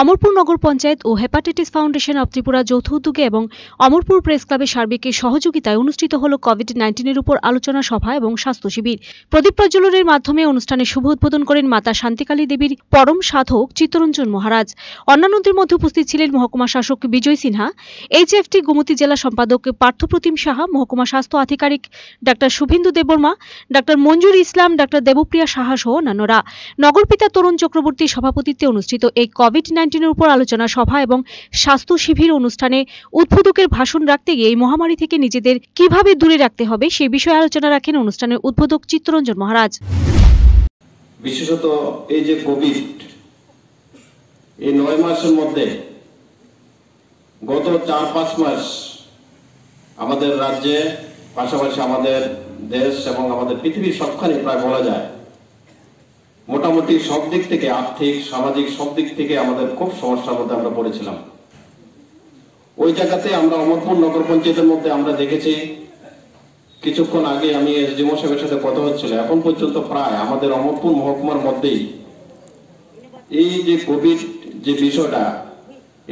অমরপুর নগর পঞ্চায়েত ও hepatitis foundation of Tripura যৌথ উদ্যোগে এবং অমরপুর প্রেস ক্লাবের সার্বিক সহযোগিতায় অনুষ্ঠিত হল কোভিড নাইন্টিনের উপর আলোচনা সভা এবং স্বাস্থ্য শিবির। প্রদীপ প্রজ্বলনের মাধ্যমে অনুষ্ঠানে শুভ উদ্বোধন করেন মাতা শান্তিকালী দেবীর পরম সাধক চিত্তরঞ্জন মহারাজ। অন্যান্যদের মধ্যে উপস্থিত ছিলেন মহকুমা শাসক বিজয় সিনহা, এইচএফটি গোমতী জেলা সম্পাদক পার্থপ্রতিম সাহা, মহকুমা স্বাস্থ্য আধিকারিক doctor Subhendu Debbarma, doctor Manjur Islam, doctor Debpriya Saha সহ অন্যান্যরা। নগরপিতা তরুণ চক্রবর্তী সভাপতিত্বে অনুষ্ঠিত এই কোভিড নাইন্টিনের উপর আলোচনা সভা এবং স্বাস্থ্য শিবির অনুষ্ঠানে উদ্বোধকের ভাষণ রাখতে গিয়ে এই মহামারী থেকে নিজেদের কীভাবে দূরে রাখতে হবে সে বিষয়ে আলোচনা রাখেন অনুষ্ঠানের উদ্বোধক চিত্তরঞ্জন মহারাজ। বিশেষত এই যে কোভিড এই নয় মাসের মধ্যে গত চার, পাঁচ মাস আমাদের রাজ্যে, পাশাপাশি আমাদের দেশ এবং আমাদের পৃথিবীর সবখানে প্রায় বলা যায় মোটামুটি সব দিক থেকে আর্থিক, সামাজিক সব দিক থেকে আমাদের খুব সমস্যার মধ্যে আমরা পড়েছিলাম। ওই জায়গাতে আমরা অমরপুর নগর পঞ্চায়েতের মধ্যে আমরা দেখেছি, কিছুক্ষণ আগে আমি এসডিএম সাহেবের সাথে কথা হচ্ছিল, এখন পর্যন্ত প্রায় আমাদের অমরপুর মহকুমার মধ্যেই এই যে কোভিড যে বিষয়টা,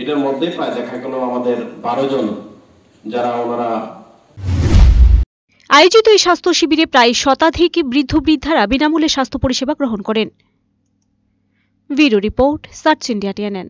এটার মধ্যে প্রায় দেখা গেল আমাদের বারো জন যারা ওনারা আয়োজিত এই স্বাস্থ্য শিবিরে প্রায় শতাধিক বৃদ্ধ বৃদ্ধারা বিনামূল্যে স্বাস্থ্য পরিষেবা গ্রহণ করেন। Bureau report, search India, TNN.